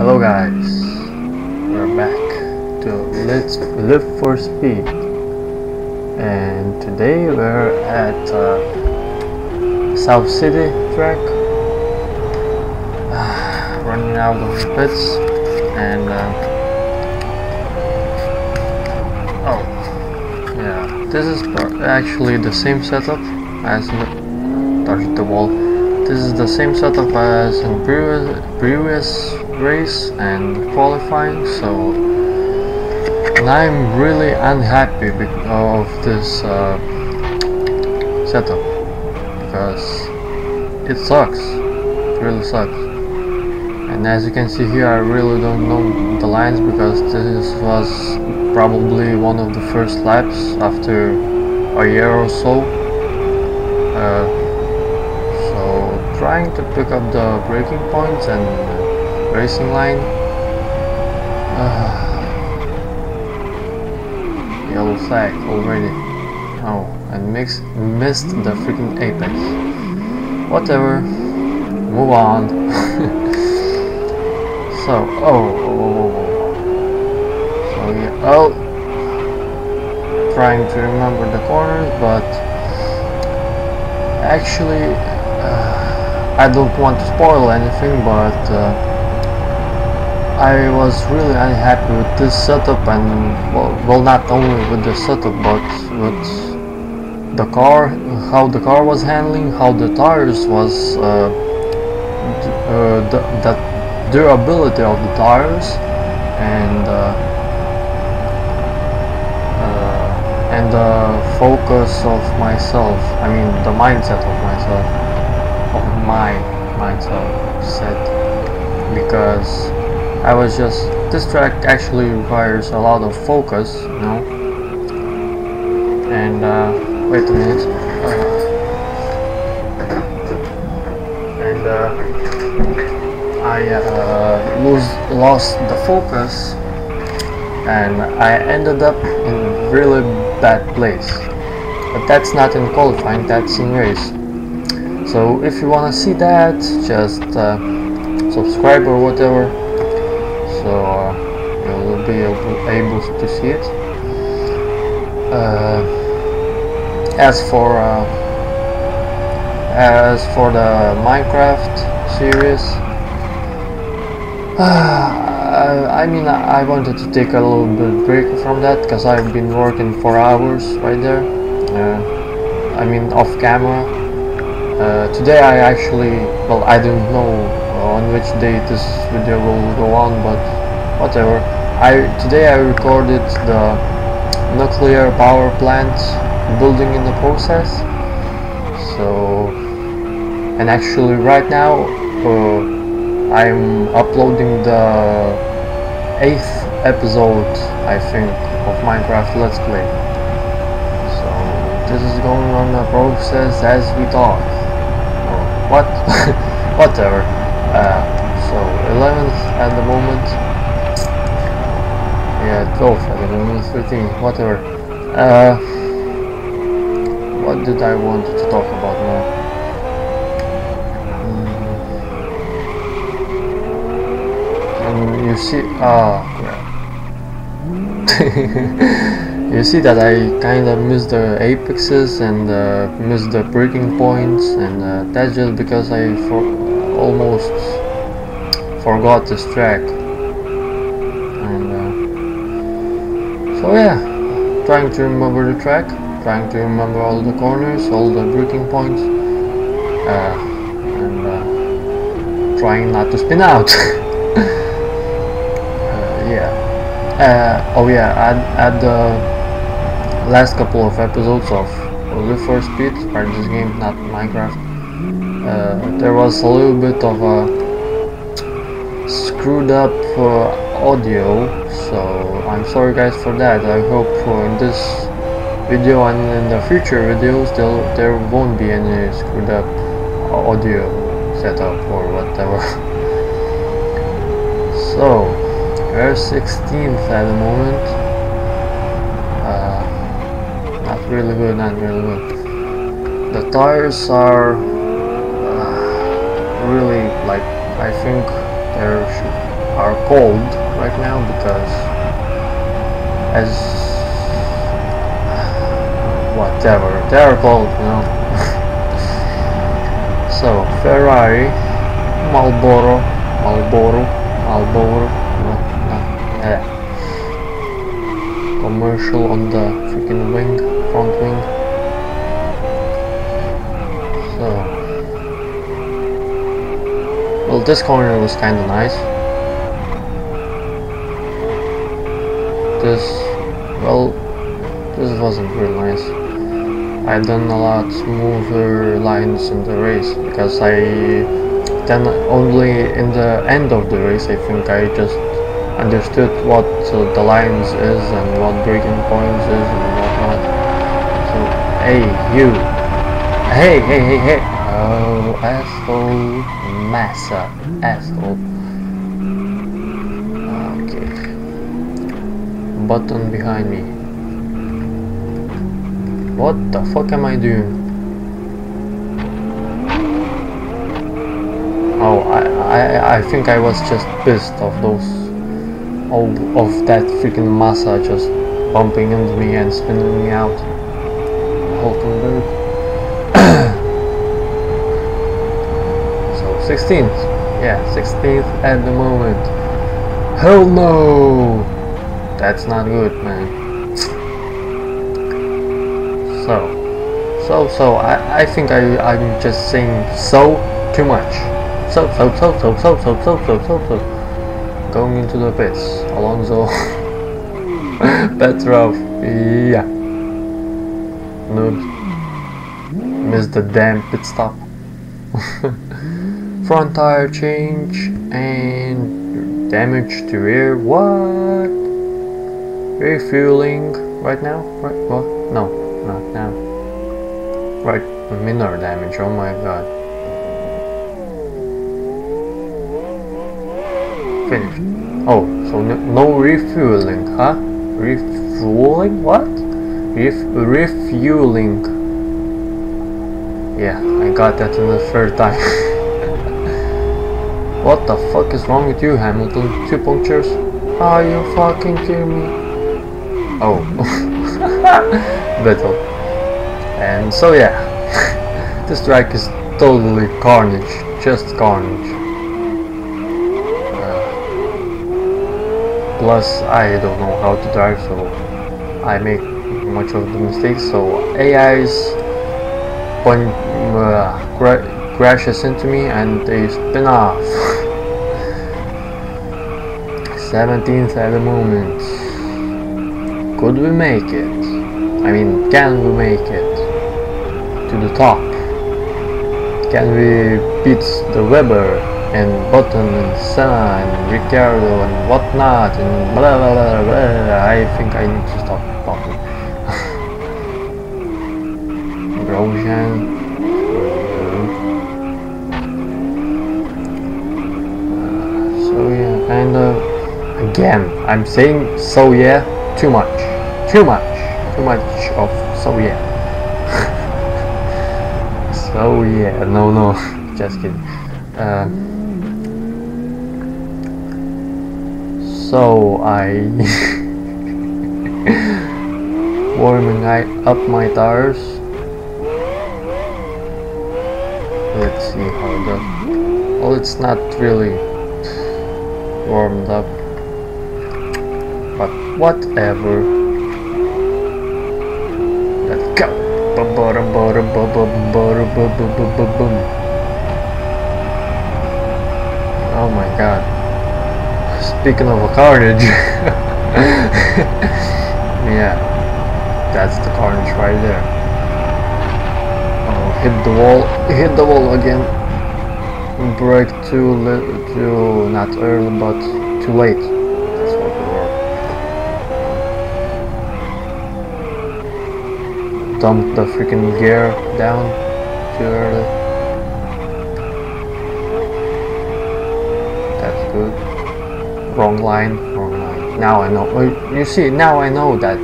Hello guys, we're back to Let's Live for Speed. And today we're at uh, South City track. Running out of pits and uh, oh yeah. This is actually the same setup as touch the wall. This is the same setup as in previous previous race and qualifying so and I'm really unhappy of this uh, setup because it sucks it really sucks. And as you can see here I really don't know the lines because this was probably one of the first laps after a year or so. Uh, so trying to pick up the braking points and racing line. Uh, yellow flag already. Oh, and mix, missed the freaking apex. Whatever. Move on. so, oh, oh, oh, oh, So yeah, oh, trying to remember the corners, but actually, uh, I don't want to spoil anything, but. Uh, I was really unhappy with this setup and well, well not only with the setup but with the car, how the car was handling, how the tires was, uh, uh, the, the durability of the tires and uh, uh, and the focus of myself, I mean the mindset of myself, of my mindset set because I was just this track actually requires a lot of focus you know? And uh, wait a minute. And uh, I uh, lose lost the focus and I ended up in really bad place. But that's not in qualifying that's in race. So if you wanna see that just uh, subscribe or whatever so uh, you will be able, to see it. Uh, as for uh, as for the Minecraft series, I mean I wanted to take a little bit break from that because I've been working for hours right there. Uh, I mean off camera. Uh, today I actually well I don't know on which date this video will go on but whatever. I today I recorded the nuclear power plant building in the process. So and actually right now uh, I'm uploading the eighth episode I think of Minecraft Let's Play. So this is going on the process as we talk. What? Whatever uh, so 11th at the moment. Yeah 12th at the moment 13 whatever. Uh, what did I want to talk about now? Mm. you see ah you see that I kinda missed the apexes and uh, missed the braking points and uh, that's just because I for almost forgot this track. And uh, so yeah. Trying to remember the track trying to remember all the corners all the braking points uh, and uh, trying not to spin out. Uh, yeah. Uh, oh yeah add the last couple of episodes of Live for Speed are this game not Minecraft uh, there was a little bit of a screwed up uh, audio so I'm sorry guys for that. I hope in this video and in the future videos there won't be any screwed up audio setup or whatever. So we're 16th at the moment. Uh, not really good not really good. The tires are really like I think there are cold right now because as whatever they're cold you know. So Ferrari Marlboro Marlboro Marlboro yeah. Commercial on the freaking wing front wing. So well this corner was kinda nice. This well this wasn't real nice. I done a lot smoother lines in the race because I then only in the end of the race I think I just understood what uh, the lines is and what braking points is and whatnot. So hey you. Hey hey hey hey. Oh asshole massa asshole Okay. button behind me. What the fuck am I doing? Oh, I, I, I think I was just pissed of those, of, of that freaking massa just bumping into me and spinning me out. Hulkenberg. so 16th, yeah, 16th at the moment. Hell no! That's not good, man. So, so, so, I, I think I, I'm just saying so too much. So, so, so, so, so, so, so, so, so, so. Going into the pits. Alonso. Petrov. Yeah. Noob. Missed the damn pit stop. Front tire change and damage to rear. What? refueling right now? Right? What? No, not now. Right, minor damage, oh my god. Finished. Oh, so no, no refueling, huh? Refueling? What? Ref refueling. Yeah, I got that in the third time. what the fuck is wrong with you, Hamilton? Two punctures? Are you fucking kidding me? Oh. Battle. And so yeah. this track is totally carnage. Just carnage. Uh, plus I don't know how to drive so I make much of the mistakes so AI's point uh, crashes into me and they spin off 17th at the moment could we make it? I mean, can we make it to the top? Can we beat the Webber and Button and Senna and Ricciardo and whatnot and blah blah blah blah? I think I need to stop talking. Grosjean. Uh, kind of. Again, I'm saying so yeah too much. Too much. Too much of so yeah. So yeah no no just kidding. Uh, so I warming up my tires. Let's see how the well it's not really warmed up but whatever Oh my god. Speaking of a carnage. yeah. That's the carnage right there. Oh, hit the wall. Hit the wall again. Brake too, too, not early, but too late. Dump the freaking gear down too early. That's good. Wrong line, wrong line. Now I know. You see, now I know that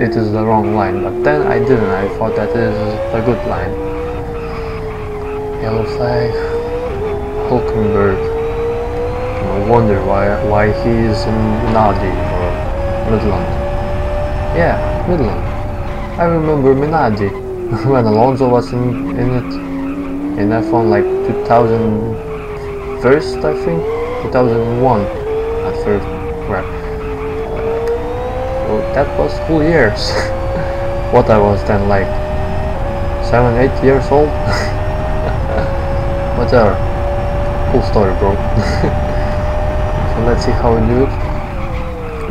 it is the wrong line, but then I didn't. I thought that is a good line. Yellow flag. Hulkenberg. I wonder why why he is in Minardi or Midland. Yeah, Midland. I remember Minardi when Alonso was in, in it in F1 like 2000 first I think 2001 at first right. Uh, that was cool years. what I was then like seven eight years old. Whatever. Cool story, bro. so let's see how we do it.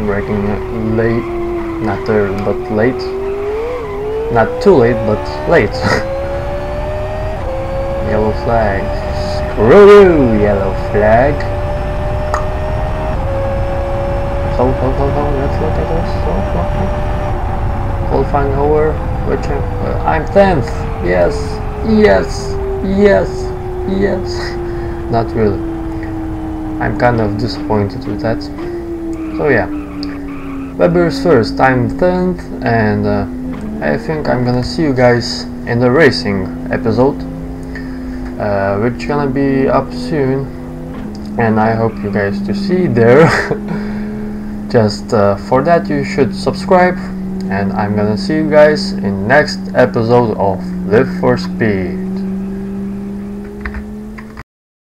Braking late, not early, but late. Not too late, but late. yellow flag. Screw you, yellow flag. So, so, so, so, let's look at this. So, so, Qualifying over, which uh, I'm 10th. Yes, yes, yes, yes. Not really. I'm kind of disappointed with that. So yeah. Webber's first, I'm 10th, and uh, I think I'm gonna see you guys in the racing episode, uh, which gonna be up soon, and I hope you guys to see there. Just uh, for that, you should subscribe, and I'm gonna see you guys in next episode of Live for Speed.